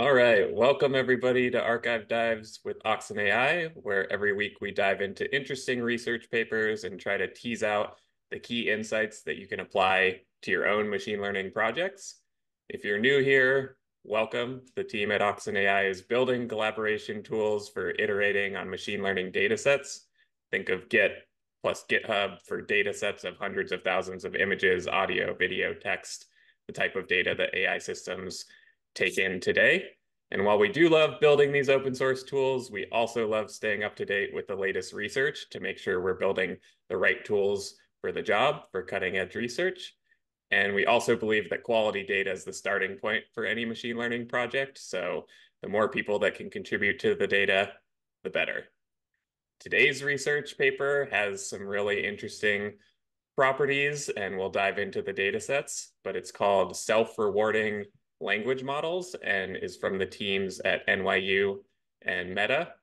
All right, welcome everybody to Arxiv Dives with Oxen AI, where every week we dive into interesting research papers and try to tease out the key insights that you can apply to your own machine learning projects. If you're new here, welcome. The team at Oxen AI is building collaboration tools for iterating on machine learning datasets. Think of Git plus GitHub for datasets of hundreds of thousands of images, audio, video, text, the type of data that AI systems take in today. And while we do love building these open source tools, we also love staying up to date with the latest research to make sure we're building the right tools for the job for cutting edge research. And we also believe that quality data is the starting point for any machine learning project. So the more people that can contribute to the data, the better. Today's research paper has some really interesting properties, and we'll dive into the data sets, but it's called self-rewarding language models and is from the teams at NYU and Meta.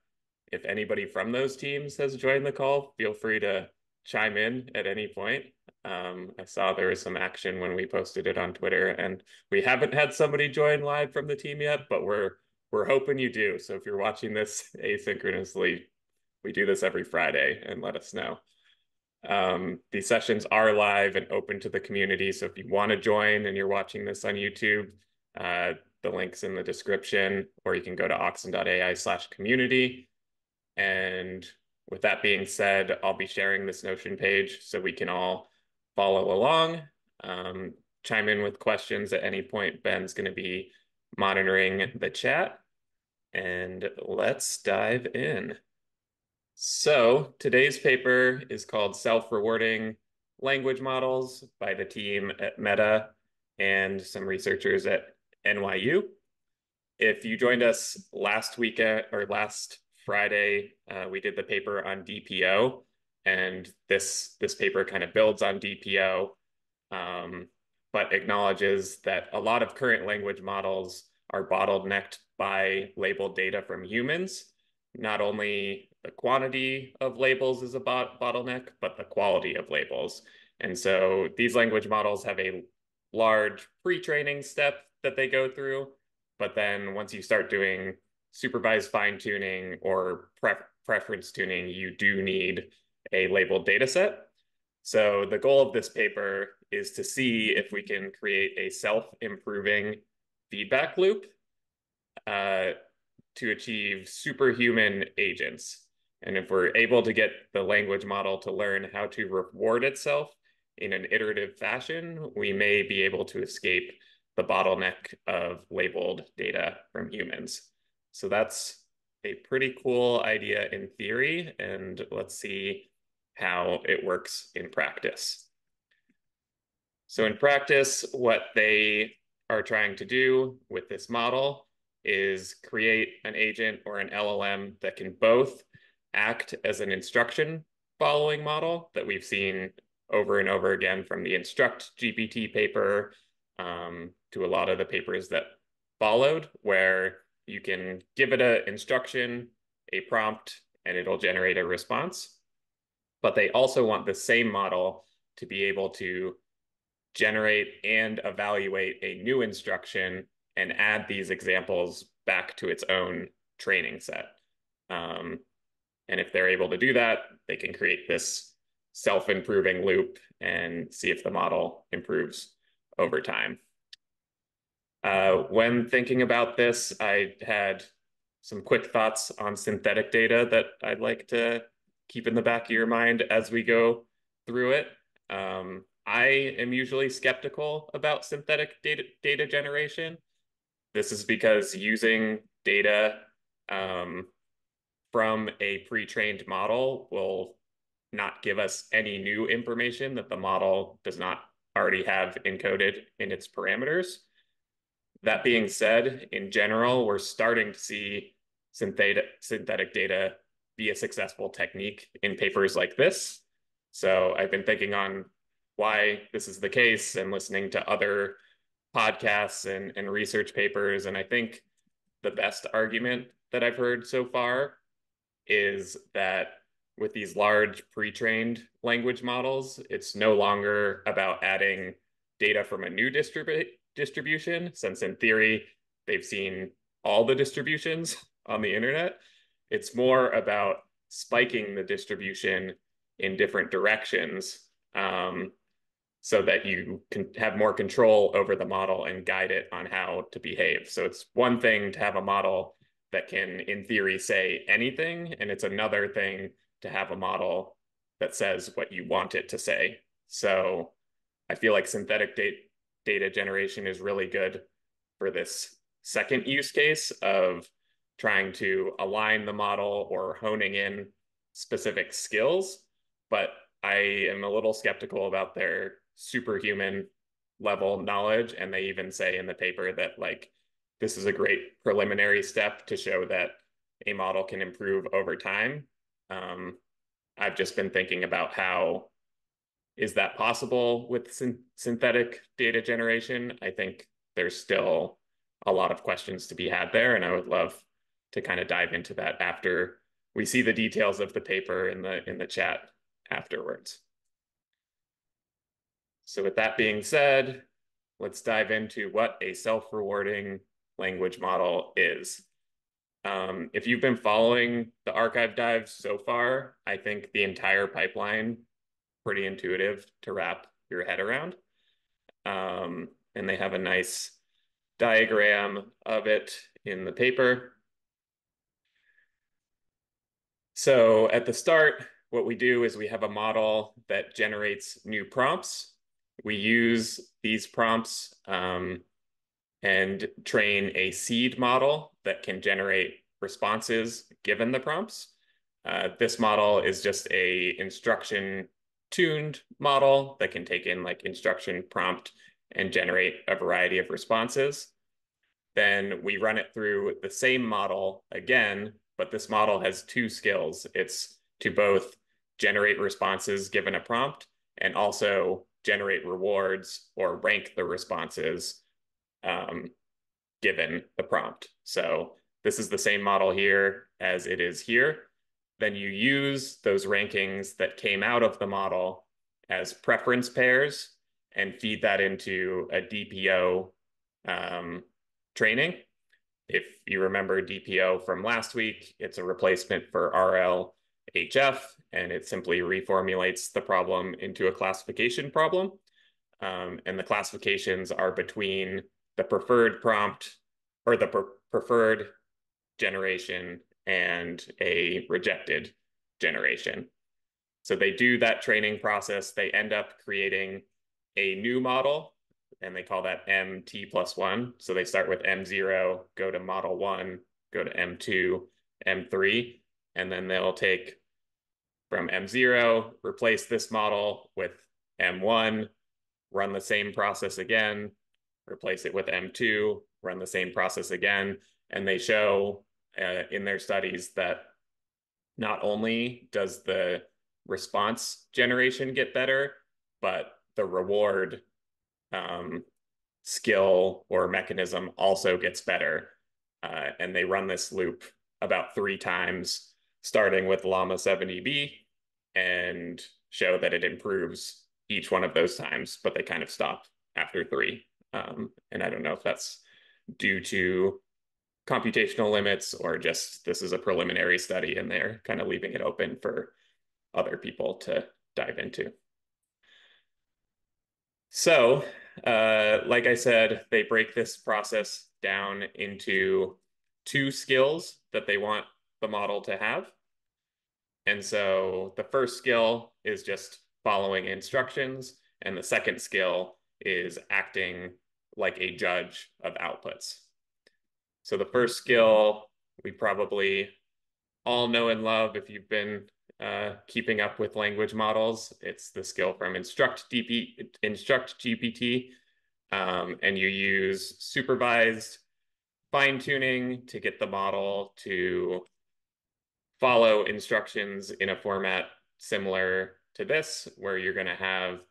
If anybody from those teams has joined the call, feel free to chime in at any point. Um, I saw there was some action when we posted it on Twitter, and we haven't had somebody join live from the team yet, but we're we're hoping you do. So if you're watching this asynchronously, we do this every Friday, and let us know. Um, these sessions are live and open to the community. So if you want to join and you're watching this on YouTube, uh, the link's in the description, or you can go to oxen.ai slash community. And with that being said, I'll be sharing this Notion page so we can all follow along. Um, chime in with questions at any point. Ben's going to be monitoring the chat. And let's dive in. So today's paper is called Self-Rewarding Language Models by the team at Meta and some researchers at NYU. If you joined us last week or last Friday, uh, we did the paper on DPO, and this this paper kind of builds on DPO, um, but acknowledges that a lot of current language models are bottlenecked by labeled data from humans. Not only the quantity of labels is a bot bottleneck, but the quality of labels. And so these language models have a large pre-training step that they go through. But then once you start doing supervised fine tuning or preference tuning, you do need a labeled data set. So the goal of this paper is to see if we can create a self-improving feedback loop uh, to achieve superhuman agents. And if we're able to get the language model to learn how to reward itself in an iterative fashion, we may be able to escape the bottleneck of labeled data from humans. So that's a pretty cool idea in theory, and let's see how it works in practice. So in practice, what they are trying to do with this model is create an agent or an LLM that can both act as an instruction following model that we've seen over and over again from the instruct GPT paper um, to a lot of the papers that followed, where you can give it an instruction, a prompt, and it'll generate a response. But they also want the same model to be able to generate and evaluate a new instruction and add these examples back to its own training set. Um, and if they're able to do that, they can create this self-improving loop and see if the model improves over time. Uh, when thinking about this, I had some quick thoughts on synthetic data that I'd like to keep in the back of your mind as we go through it. Um, I am usually skeptical about synthetic data, data generation. This is because using data um, from a pre-trained model will not give us any new information that the model does not already have encoded in its parameters. That being said, in general, we're starting to see synthetic, synthetic data be a successful technique in papers like this. So I've been thinking on why this is the case and listening to other podcasts and, and research papers. And I think the best argument that I've heard so far is that with these large pre-trained language models, it's no longer about adding data from a new distribu- distribution, since in theory, they've seen all the distributions on the internet. It's more about spiking the distribution in different directions um, so that you can have more control over the model and guide it on how to behave. So it's one thing to have a model that can, in theory, say anything, and it's another thing to have a model that says what you want it to say. So I feel like synthetic data data generation is really good for this second use case of trying to align the model or honing in specific skills. But I am a little skeptical about their superhuman level knowledge. And they even say in the paper that like this is a great preliminary step to show that a model can improve over time. Um, I've just been thinking about how is that possible with syn synthetic data generation? I think there's still a lot of questions to be had there, and I would love to kind of dive into that after we see the details of the paper in the in the chat afterwards. So with that being said, let's dive into what a self-rewarding language model is. Um, if you've been following the arxiv dives so far, I think the entire pipeline pretty intuitive to wrap your head around. Um, and they have a nice diagram of it in the paper. So at the start, what we do is we have a model that generates new prompts. We use these prompts um, and train a seed model that can generate responses given the prompts. Uh, this model is just a instruction tuned model that can take in like instruction prompt and generate a variety of responses. Then we run it through the same model again, but this model has two skills. It's to both generate responses given a prompt and also generate rewards or rank the responses um, given the prompt. So this is the same model here as it is here. Then you use those rankings that came out of the model as preference pairs and feed that into a DPO um, training. If you remember DPO from last week, it's a replacement for RLHF, and it simply reformulates the problem into a classification problem. Um, and the classifications are between the preferred prompt or the pre preferred generation and a rejected generation. So they do that training process. They end up creating a new model, and they call that MT plus one. So they start with M0, go to model one, go to M2, M3, and then they'll take from M0, replace this model with M1, run the same process again, replace it with M2, run the same process again. And they show uh, in their studies that not only does the response generation get better, but the reward um, skill or mechanism also gets better. Uh, and they run this loop about three times, starting with Llama 70B and show that it improves each one of those times, but they kind of stop after three. Um, and I don't know if that's due to computational limits or just this is a preliminary study and they're kind of leaving it open for other people to dive into. So, uh, like I said, they break this process down into two skills that they want the model to have. And so the first skill is just following instructions, and the second skill is acting like a judge of outputs. So the first skill we probably all know and love if you've been uh, keeping up with language models. It's the skill from Instruct, DP, Instruct GPT, um, and you use supervised fine tuning to get the model to follow instructions in a format similar to this, where you're going to have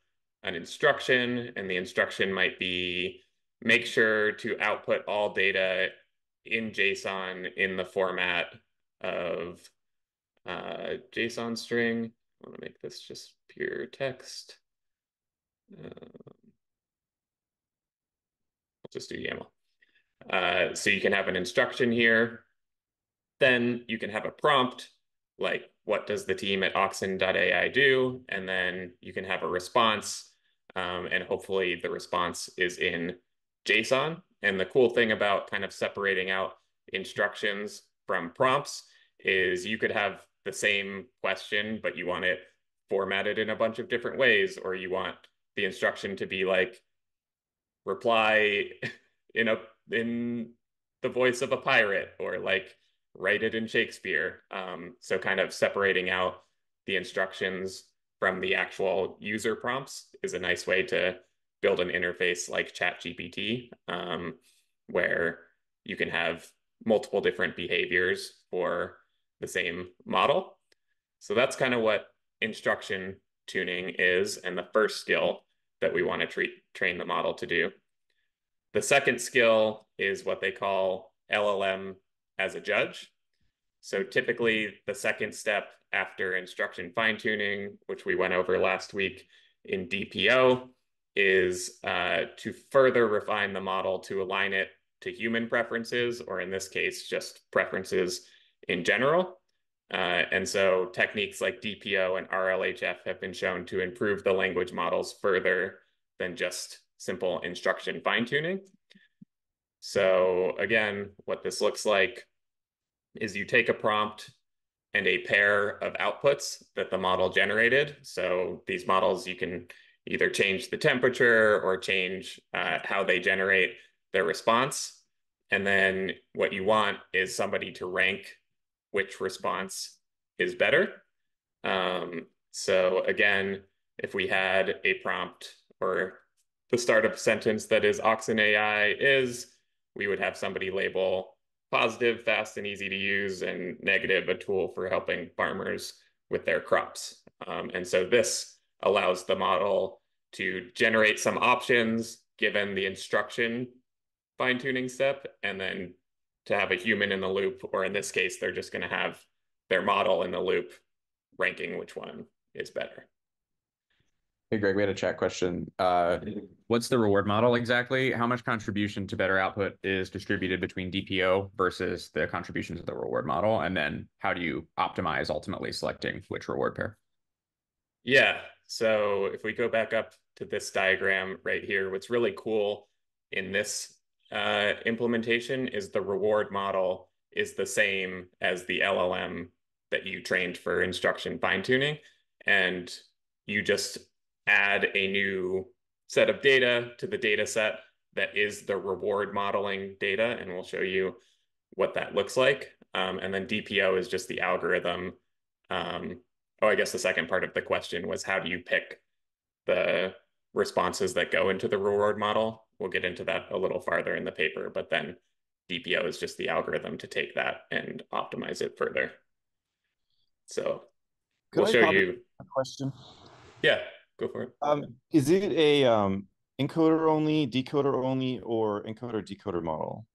an instruction, and the instruction might be make sure to output all data in JSON in the format of uh, JSON string. I want to make this just pure text. Um, I'll just do YAML. Uh, so you can have an instruction here. Then you can have a prompt like, what does the team at Oxen.ai do? And then you can have a response. Um, and hopefully the response is in JSON. And the cool thing about kind of separating out instructions from prompts is you could have the same question, but you want it formatted in a bunch of different ways, or you want the instruction to be like reply in a in the voice of a pirate, or like write it in Shakespeare. Um, so kind of separating out the instructions from the actual user prompts is a nice way to build an interface like ChatGPT, um, where you can have multiple different behaviors for the same model. So that's kind of what instruction tuning is and the first skill that we want to treat, train the model to do. The second skill is what they call LLM as a judge. So typically the second step after instruction fine tuning, which we went over last week in DPO, is uh, to further refine the model to align it to human preferences, or in this case, just preferences in general. Uh, and so techniques like DPO and RLHF have been shown to improve the language models further than just simple instruction fine tuning. So again, what this looks like is you take a prompt and a pair of outputs that the model generated. So these models, you can either change the temperature or change uh, how they generate their response. And then what you want is somebody to rank which response is better. Um, so again, if we had a prompt or the startup sentence that is Oxen AI is, we would have somebody label positive, fast, and easy to use, and negative, a tool for helping farmers with their crops. Um, and so this allows the model to generate some options given the instruction fine tuning step, and then to have a human in the loop, or in this case, they're just going to have their model in the loop ranking which one is better. Hey, Greg, we had a chat question. Uh, what's the reward model exactly? How much contribution to better output is distributed between DPO versus the contributions of the reward model? And then how do you optimize ultimately selecting which reward pair? Yeah. So if we go back up to this diagram right here, what's really cool in this uh, implementation is the reward model is the same as the LLM that you trained for instruction fine tuning. And you just add a new set of data to the data set that is the reward modeling data. And we'll show you what that looks like. Um, and then DPO is just the algorithm. Um, oh, I guess the second part of the question was how do you pick the responses that go into the reward model? We'll get into that a little farther in the paper, but then DPO is just the algorithm to take that and optimize it further. So Could we'll I show you a question. Yeah, go for it. Um, is it a um, encoder only, decoder only, or encoder decoder model?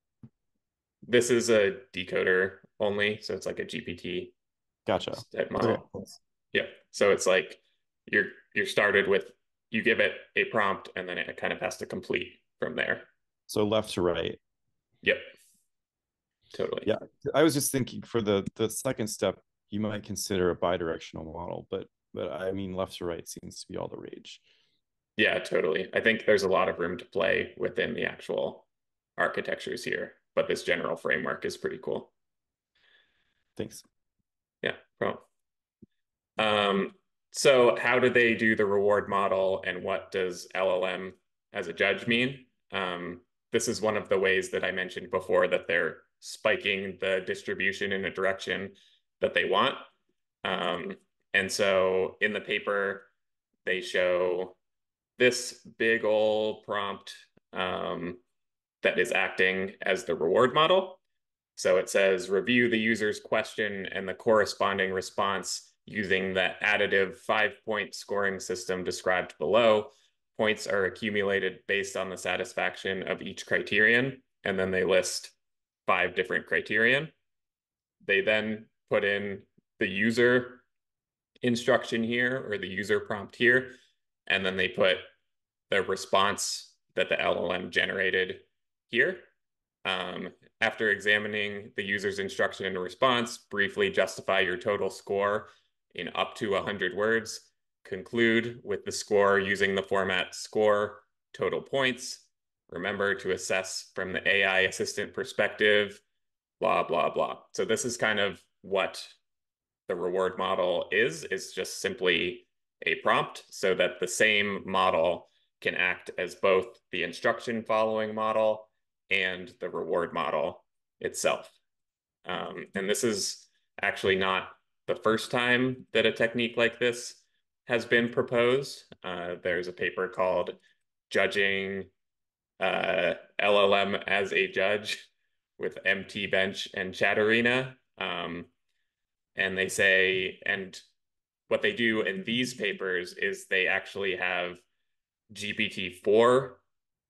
This is a decoder only, so it's like a GPT. Gotcha. Model. Yeah. So it's like you're you're started with you give it a prompt and then it kind of has to complete from there. So left to right. Yep. Totally. Yeah. I was just thinking for the the second step, you might consider a bidirectional model, but but I mean left to right seems to be all the rage. Yeah, totally. I think there's a lot of room to play within the actual architectures here, but this general framework is pretty cool. Thanks. Yeah, problem. Um, so how do they do the reward model and what does LLM as a judge mean? Um, this is one of the ways that I mentioned before that they're spiking the distribution in a direction that they want. Um, and so in the paper, they show this big old prompt um, that is acting as the reward model. So it says review the user's question and the corresponding response using the additive five point scoring system described below. Points are accumulated based on the satisfaction of each criterion, and then they list five different criterion. They then put in the user instruction here or the user prompt here, and then they put the response that the LLM generated here. Um, after examining the user's instruction and response, briefly justify your total score in up to 100 words. Conclude with the score using the format score total points. Remember to assess from the AI assistant perspective, blah, blah, blah. So this is kind of what the reward model is. It's just simply a prompt so that the same model can act as both the instruction following model and the reward model itself. Um, and this is actually not the first time that a technique like this has been proposed. Uh, there's a paper called Judging uh, LLM as a Judge with MT Bench and Chatbot Arena. Um, and they say, and what they do in these papers is they actually have GPT-4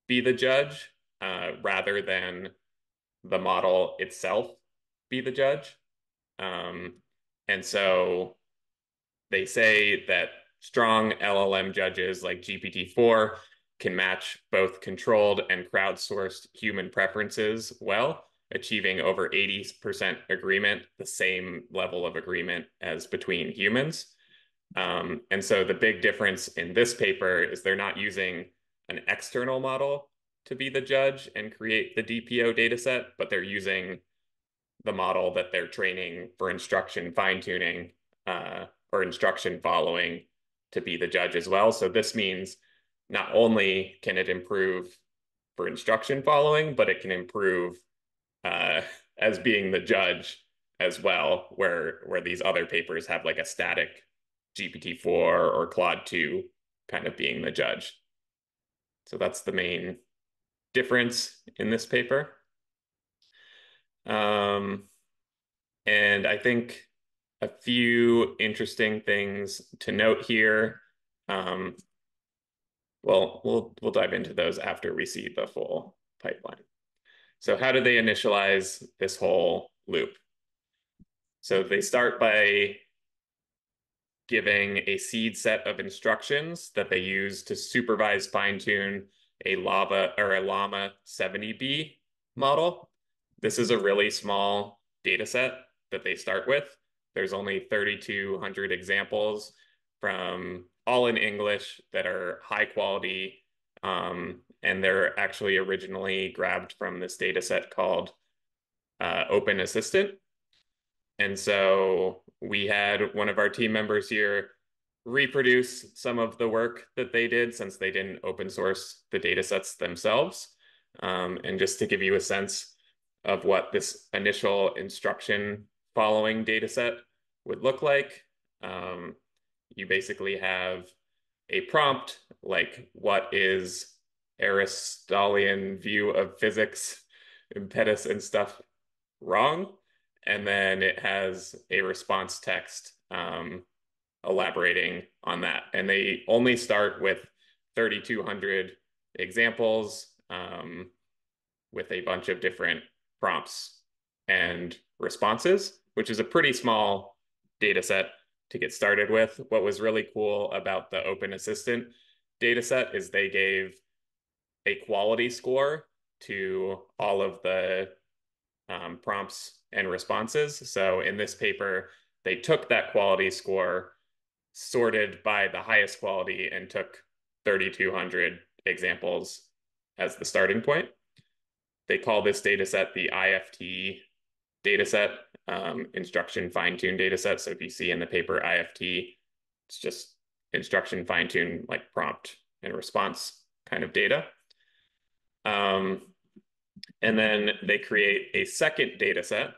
be the judge uh, rather than the model itself be the judge. Um, and so they say that strong LLM judges like GPT-4 can match both controlled and crowdsourced human preferences well, achieving over 80% agreement, the same level of agreement as between humans. Um, and so the big difference in this paper is they're not using an external model to be the judge and create the DPO dataset, but they're using the model that they're training for instruction fine tuning uh, or instruction following to be the judge as well. So this means not only can it improve for instruction following, but it can improve uh, as being the judge as well, where where these other papers have like a static GPT-4 or Claude 2 kind of being the judge. So that's the main difference in this paper. Um, and I think a few interesting things to note here. Um, well, we'll we'll dive into those after we see the full pipeline. So how do they initialize this whole loop? So they start by giving a seed set of instructions that they use to supervise fine tune a lava or a llama 70b model this is a really small data set that they start with there's only 3200 examples from all in english that are high quality um, and they're actually originally grabbed from this data set called uh, open assistant and so we had one of our team members here reproduce some of the work that they did since they didn't open source the data sets themselves. Um, and just to give you a sense of what this initial instruction following data set would look like, um, you basically have a prompt like what is Aristotelian view of physics, impetus and stuff wrong? and then it has a response text um, elaborating on that. And they only start with 3,200 examples um, with a bunch of different prompts and responses, which is a pretty small data set to get started with. What was really cool about the Open Assistant data set is they gave a quality score to all of the um, prompts and responses. So in this paper, they took that quality score, sorted by the highest quality, and took 3,200 examples as the starting point. They call this data set the IFT data set, um, instruction fine-tune data set. So if you see in the paper IFT, it's just instruction fine-tune like prompt and response kind of data. Um, and then they create a second data set,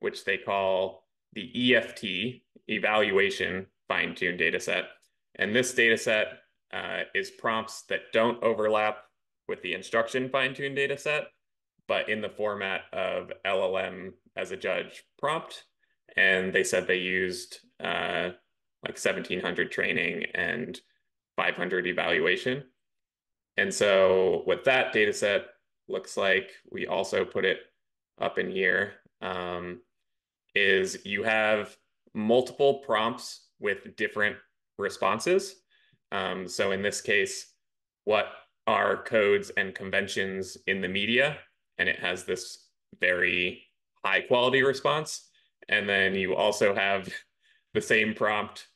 which they call the EFT, evaluation fine-tuned data set. And this data set uh, is prompts that don't overlap with the instruction fine-tuned data set, but in the format of LLM as a judge prompt. And they said they used uh, like 1700 training and 500 evaluation. And so what that data set, looks like, we also put it up in here, um, is you have multiple prompts with different responses. Um, so in this case, what are codes and conventions in the media? And it has this very high quality response. And then you also have the same prompt,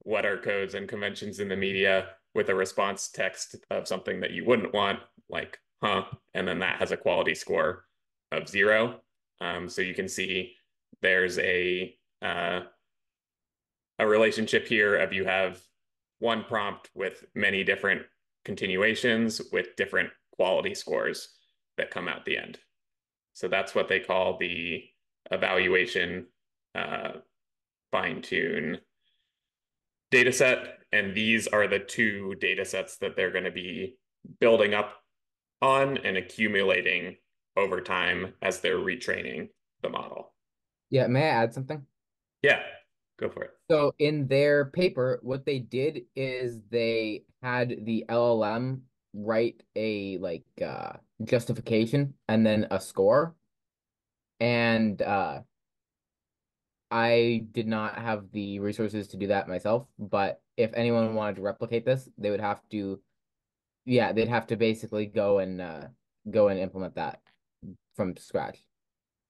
what are codes and conventions in the media with a response text of something that you wouldn't want, like, huh, and then that has a quality score of zero. Um, so you can see there's a uh, a relationship here of you have one prompt with many different continuations with different quality scores that come out the end. So that's what they call the evaluation uh, fine tune data set. And these are the two data sets that they're going to be building up on and accumulating over time as they're retraining the model. Yeah, may I add something? Yeah, go for it. So in their paper, what they did is they had the LLM write a like uh justification and then a score. And uh I did not have the resources to do that myself, but if anyone wanted to replicate this, they would have to yeah, they'd have to basically go and uh go and implement that from scratch.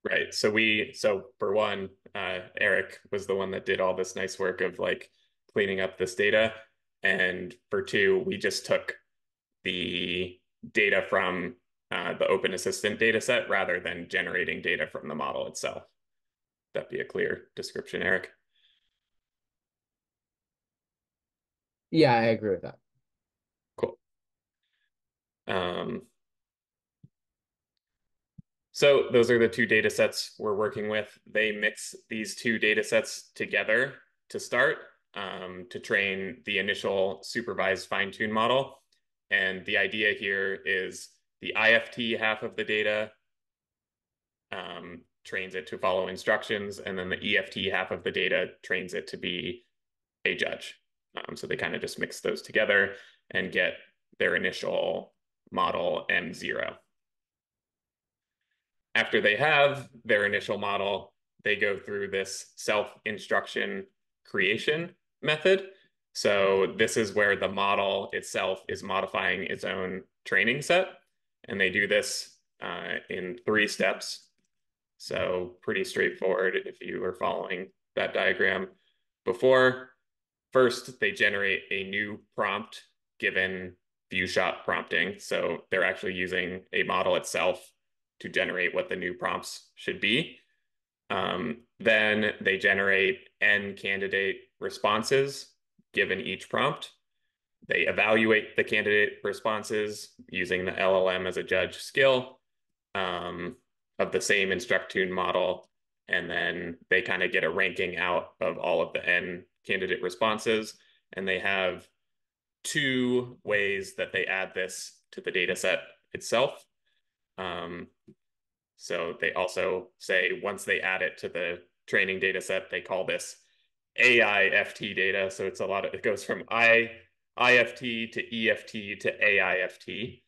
Right. So we so for one, uh Eric was the one that did all this nice work of like cleaning up this data. And for two, we just took the data from uh, the Open Assistant data set rather than generating data from the model itself. That'd be a clear description, Eric. Yeah, I agree with that. Cool. Um, so those are the two data sets we're working with. They mix these two data sets together to start um, to train the initial supervised fine-tune model. And the idea here is the IFT half of the data um, trains it to follow instructions, and then the EFT half of the data trains it to be a judge. Um, so they kind of just mix those together and get their initial model M0. After they have their initial model, they go through this self-instruction creation method. So this is where the model itself is modifying its own training set. And they do this uh, in three steps. So pretty straightforward if you were following that diagram before. First, they generate a new prompt given few shot prompting. So they're actually using a model itself to generate what the new prompts should be. Um, then they generate n candidate responses given each prompt. They evaluate the candidate responses using the LLM as a judge skill um, of the same instruct-tune model. And then they kind of get a ranking out of all of the n candidate responses. And they have two ways that they add this to the data set itself. Um, so they also say once they add it to the training data set, they call this AIFT data. So it's a lot of, it goes from I, IFT to EFT to AIFT.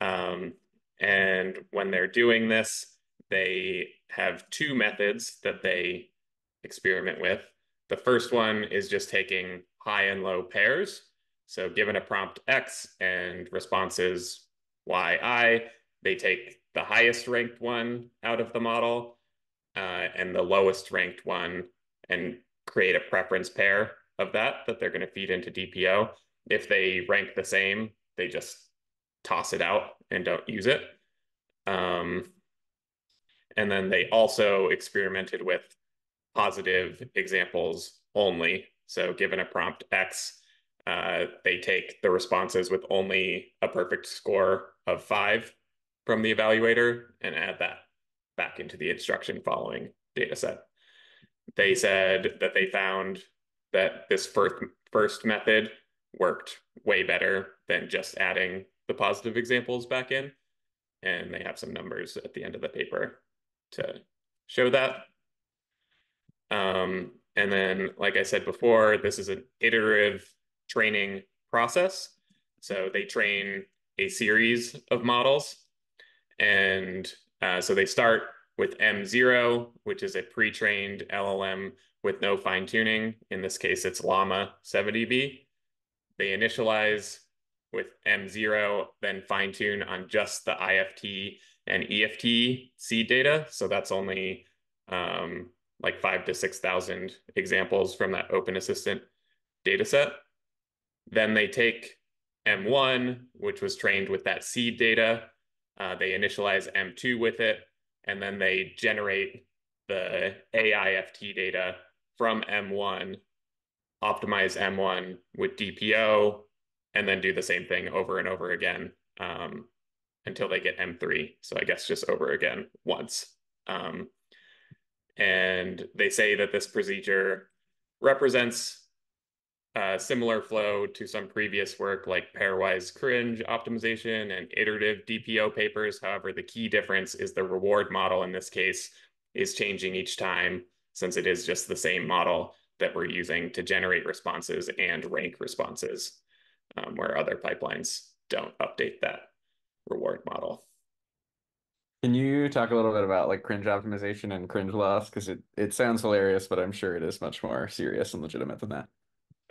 Um, and when they're doing this, they have two methods that they experiment with. The first one is just taking high and low pairs. So given a prompt X and responses YI, they take the highest ranked one out of the model uh, and the lowest ranked one and create a preference pair of that that they're going to feed into DPO. If they rank the same, they just toss it out and don't use it. Um, and then they also experimented with positive examples only. So given a prompt X, uh, they take the responses with only a perfect score of five from the evaluator and add that back into the instruction following data set. They said that they found that this first, first method worked way better than just adding the positive examples back in. And they have some numbers at the end of the paper to show that. Um, and then, like I said before, this is an iterative training process. So they train a series of models. And uh, so they start with M0, which is a pre-trained LLM with no fine tuning. In this case, it's Llama 70B. They initialize with M0, then fine tune on just the IFT and EFT seed data. So that's only um, like five to 6,000 examples from that Open Assistant data set. Then they take M1, which was trained with that seed data. Uh, they initialize M2 with it, and then they generate the AIFT data from M1, optimize M1 with DPO, and then do the same thing over and over again um, until they get M3. So I guess just over again once. Um, and they say that this procedure represents a similar flow to some previous work like pairwise cringe optimization and iterative DPO papers. However, the key difference is the reward model in this case is changing each time since it is just the same model that we're using to generate responses and rank responses, um, where other pipelines don't update that reward model. Can you talk a little bit about like cringe optimization and cringe loss? Because it, it sounds hilarious, but I'm sure it is much more serious and legitimate than that.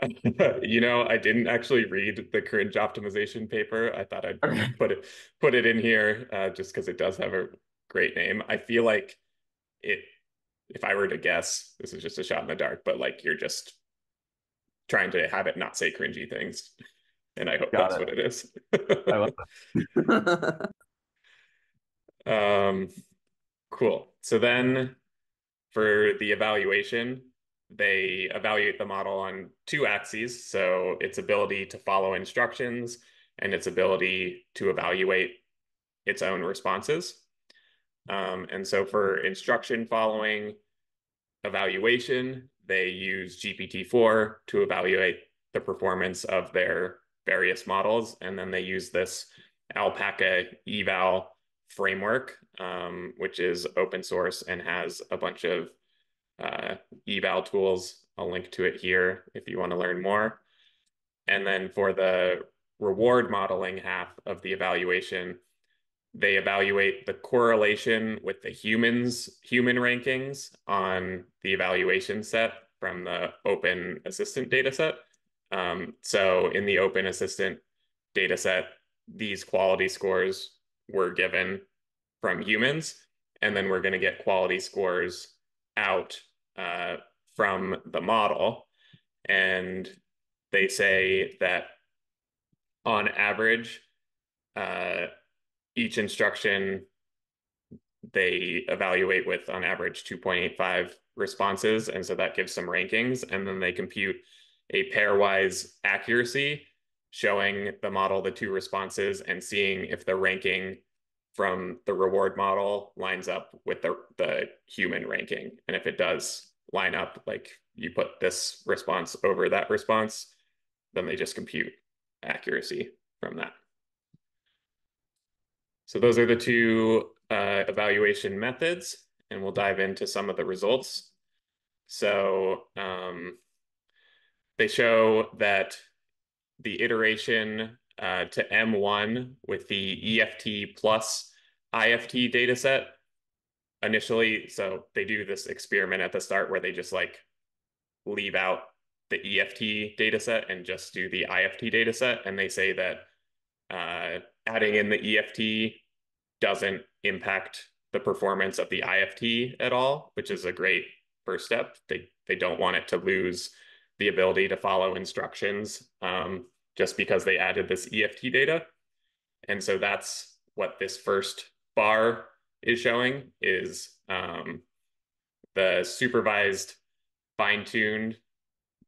you know, I didn't actually read the cringe optimization paper. I thought I'd okay. put it put it in here uh, just because it does have a great name. I feel like it. If I were to guess, this is just a shot in the dark, but like you're just trying to have it not say cringy things, and I hope Got that's it. what it is. I love that. um, cool. So then, for the evaluation, they evaluate the model on two axes. So its ability to follow instructions and its ability to evaluate its own responses. Um, and so for instruction following evaluation, they use GPT-4 to evaluate the performance of their various models. And then they use this Alpaca eval framework, um, which is open source and has a bunch of uh, eval tools. I'll link to it here if you want to learn more. And then for the reward modeling half of the evaluation, they evaluate the correlation with the humans human rankings on the evaluation set from the open assistant data set. Um, so in the open assistant data set, these quality scores were given from humans, and then we're going to get quality scores out uh, from the model. And they say that on average, uh, each instruction they evaluate with on average 2.85 responses. And so that gives some rankings. And then they compute a pairwise accuracy showing the model the two responses and seeing if the ranking from the reward model lines up with the, the human ranking. And if it does, line up, like you put this response over that response, then they just compute accuracy from that. So those are the two uh, evaluation methods, and we'll dive into some of the results. So um, they show that the iteration uh, to M1 with the EFT plus IFT data set initially so they do this experiment at the start where they just like leave out the EFT data set and just do the IFT data set. And they say that uh, adding in the EFT doesn't impact the performance of the IFT at all, which is a great first step. They, they don't want it to lose the ability to follow instructions um, just because they added this EFT data. And so that's what this first bar is showing is um, the supervised fine-tuned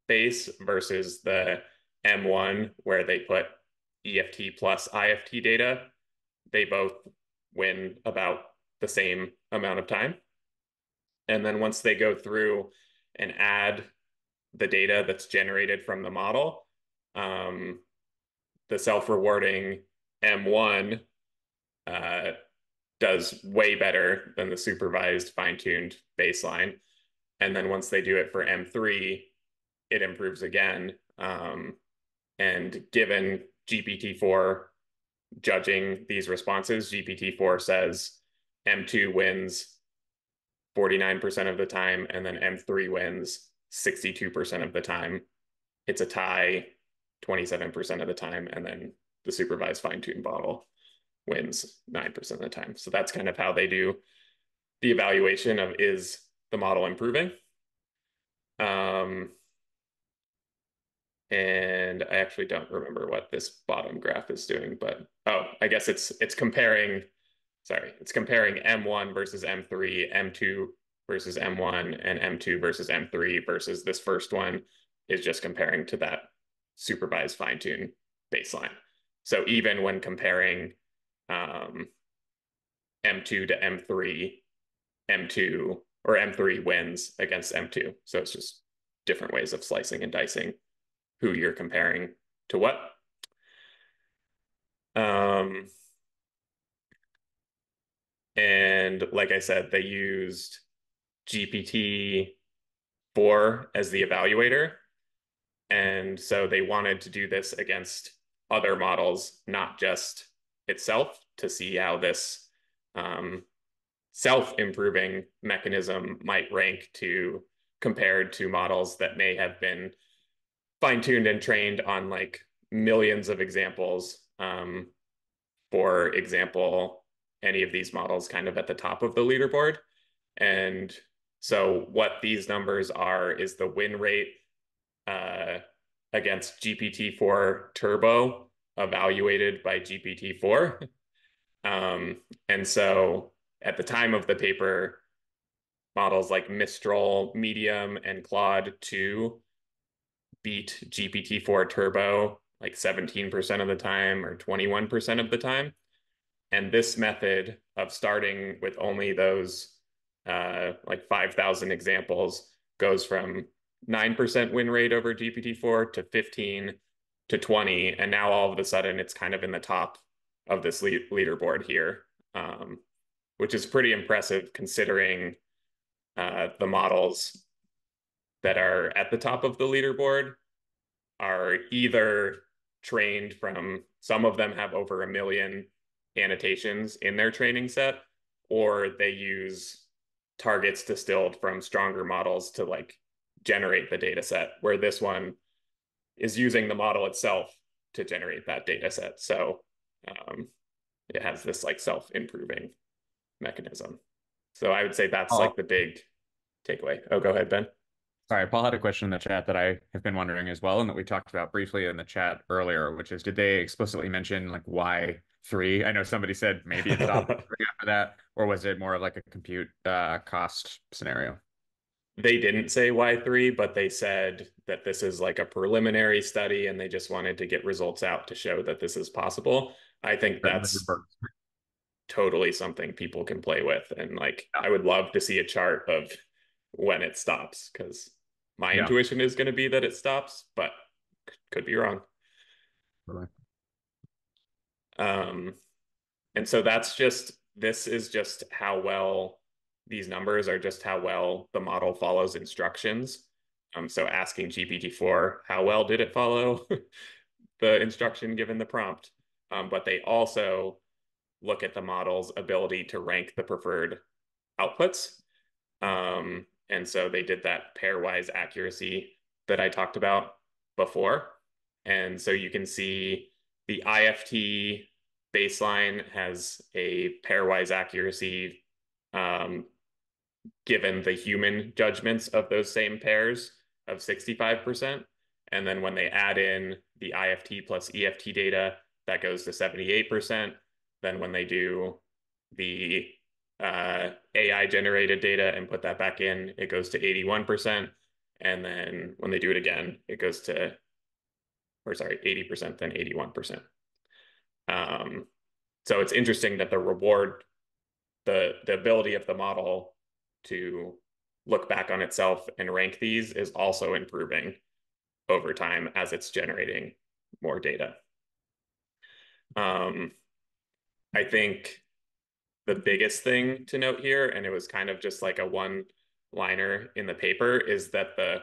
base versus the M1 where they put EFT plus IFT data. They both win about the same amount of time. And then once they go through and add the data that's generated from the model, um, the self-rewarding M1 uh, does way better than the supervised fine-tuned baseline. And then once they do it for M3, it improves again. Um, and given GPT-4 judging these responses, GPT-4 says M2 wins 49% of the time, and then M3 wins 62% of the time. It's a tie 27% of the time, and then the supervised fine-tuned model wins 9% of the time. So that's kind of how they do the evaluation of is the model improving. Um, and I actually don't remember what this bottom graph is doing, but oh, I guess it's it's comparing, sorry, it's comparing M1 versus M3, M2 versus M1, and M2 versus M3 versus this first one is just comparing to that supervised fine tune baseline. So even when comparing um, M2 to M3, M2 or M3 wins against M2. So it's just different ways of slicing and dicing who you're comparing to what. Um, and like I said, they used GPT-4 as the evaluator. And so they wanted to do this against other models, not just itself, to see how this um, self-improving mechanism might rank to compared to models that may have been fine-tuned and trained on like millions of examples. Um, for example, any of these models kind of at the top of the leaderboard. And so what these numbers are is the win rate uh, against GPT-4 Turbo evaluated by GPT-4. um, and so at the time of the paper, models like Mistral, Medium, and Claude 2 beat GPT-4 Turbo like 17% of the time or 21% of the time. And this method of starting with only those uh, like 5,000 examples goes from 9% win rate over GPT-4 to 15 to 20. And now all of a sudden it's kind of in the top of this lead leaderboard here, um, which is pretty impressive considering uh, the models that are at the top of the leaderboard are either trained from, some of them have over a million annotations in their training set, or they use targets distilled from stronger models to like generate the data set, where this one is using the model itself to generate that data set. So um, it has this like self-improving mechanism. So I would say that's oh. like the big takeaway. Oh, go ahead, Ben. Sorry, Paul had a question in the chat that I have been wondering as well, and that we talked about briefly in the chat earlier, which is did they explicitly mention like why three? I know somebody said maybe it's after that, or was it more of like a compute uh, cost scenario? They didn't say why three, but they said that this is like a preliminary study and they just wanted to get results out to show that this is possible. I think that's totally something people can play with. And like, I would love to see a chart of when it stops because my yeah. intuition is going to be that it stops, but could be wrong. Right. Um, and so that's just this is just how well these numbers are just how well the model follows instructions. Um, so asking GPT-4, how well did it follow the instruction given the prompt? Um, but they also look at the model's ability to rank the preferred outputs. Um, and so they did that pairwise accuracy that I talked about before. And so you can see the IFT baseline has a pairwise accuracy um, given the human judgments of those same pairs of 65%. And then when they add in the IFT plus EFT data, that goes to 78%. Then when they do the uh, AI generated data and put that back in, it goes to 81%. And then when they do it again, it goes to, or sorry, 80%, then 81%. Um, so it's interesting that the reward, the, the ability of the model to look back on itself and rank these is also improving over time as it's generating more data. Um, I think the biggest thing to note here, and it was kind of just like a one liner in the paper, is that the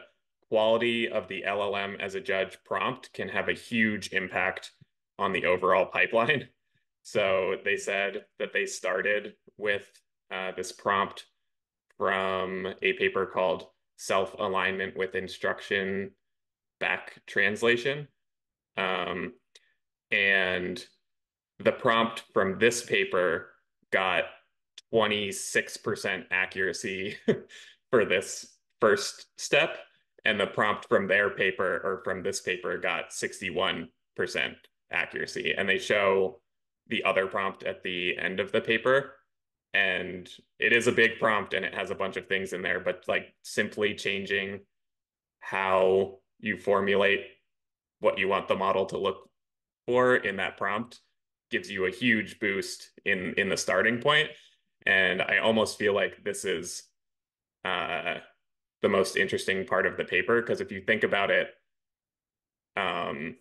quality of the LLM as a judge prompt can have a huge impact on the overall pipeline. So they said that they started with uh, this prompt from a paper called Self Alignment with Instruction Back Translation. Um, and the prompt from this paper got 26% accuracy for this first step. And the prompt from their paper or from this paper got 61% accuracy. And they show the other prompt at the end of the paper and it is a big prompt and it has a bunch of things in there but like simply changing how you formulate what you want the model to look for in that prompt gives you a huge boost in in the starting point. And i almost feel like this is uh the most interesting part of the paper because if you think about it um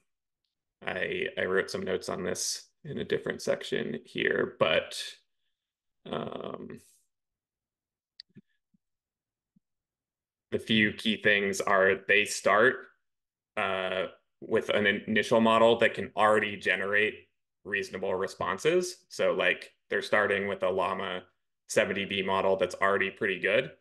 i i wrote some notes on this in a different section here but um the few key things are they start uh with an initial model that can already generate reasonable responses so like they're starting with a llama 70b model that's already pretty good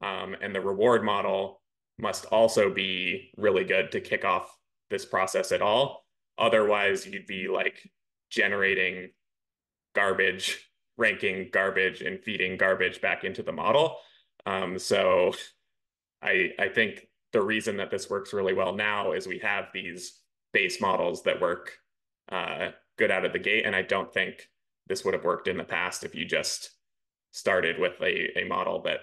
um, and the reward model must also be really good to kick off this process at all. Otherwise, you'd be like generating garbage, ranking garbage, and feeding garbage back into the model. Um, so I, I think the reason that this works really well now is we have these base models that work uh, good out of the gate. And I don't think this would have worked in the past if you just started with a, a model that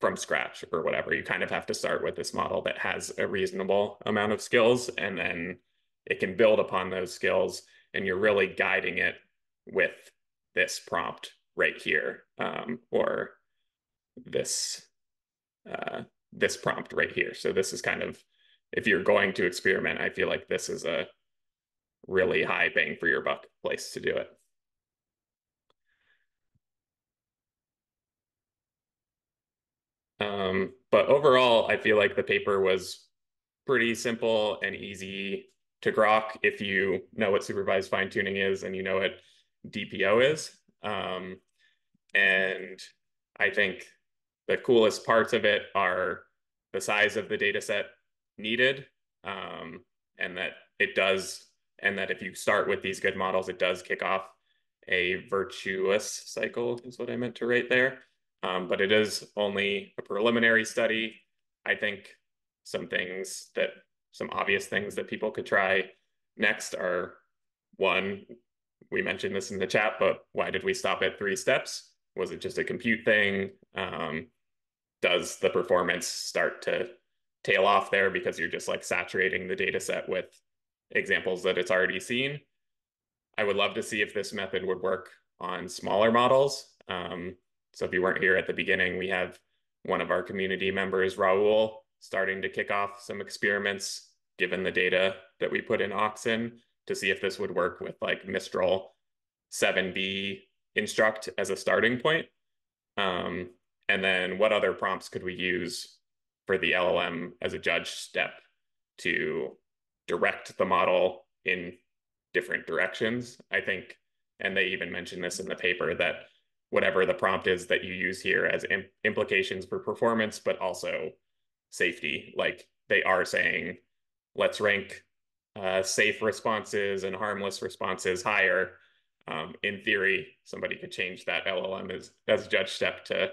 from scratch or whatever. You kind of have to start with this model that has a reasonable amount of skills and then it can build upon those skills and you're really guiding it with this prompt right here um, or this uh, this prompt right here. So this is kind of if you're going to experiment, I feel like this is a really high bang for your buck place to do it. Um, but overall, I feel like the paper was pretty simple and easy to grok if you know what supervised fine tuning is and you know what DPO is. Um, and I think the coolest parts of it are the size of the data set needed um, and that it does, and that if you start with these good models, it does kick off a virtuous cycle is what I meant to write there um, but it is only a preliminary study. I think some things that, some obvious things that people could try next are one, we mentioned this in the chat, but why did we stop at three steps? Was it just a compute thing? Um, does the performance start to tail off there because you're just like saturating the data set with examples that it's already seen? I would love to see if this method would work on smaller models. Um, so if you weren't here at the beginning, we have one of our community members, Raul, starting to kick off some experiments given the data that we put in Oxen to see if this would work with like Mistral 7B instruct as a starting point. Um, and then what other prompts could we use for the LLM as a judge step to direct the model in different directions? I think, and they even mentioned this in the paper that whatever the prompt is that you use here as implications for performance, but also safety. Like they are saying, let's rank uh, safe responses and harmless responses higher. Um, in theory, somebody could change that LLM as, as judge step to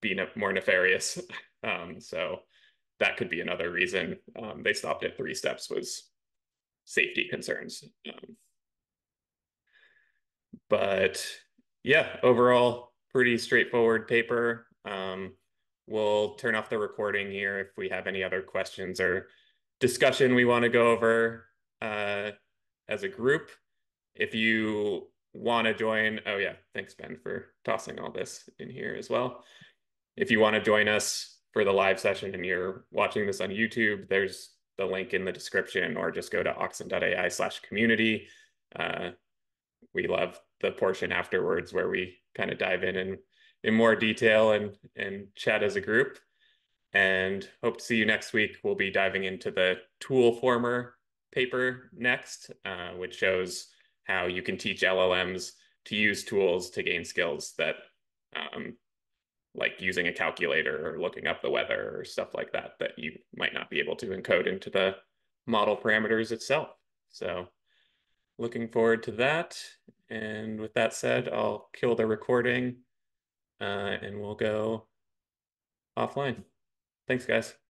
be ne more nefarious. um, so that could be another reason um, they stopped at three steps was safety concerns. Um, but yeah, overall, pretty straightforward paper. Um, we'll turn off the recording here if we have any other questions or discussion we want to go over uh, as a group. If you want to join, oh yeah, thanks Ben for tossing all this in here as well. If you want to join us for the live session and you're watching this on YouTube, there's the link in the description or just go to oxen.ai slash community. Uh, we love the portion afterwards where we kind of dive in and in more detail and and chat as a group. And hope to see you next week. We'll be diving into the Toolformer paper next, uh, which shows how you can teach LLMs to use tools to gain skills that um, like using a calculator or looking up the weather or stuff like that that you might not be able to encode into the model parameters itself. So looking forward to that. And with that said, I'll kill the recording uh, and we'll go offline. Thanks, guys.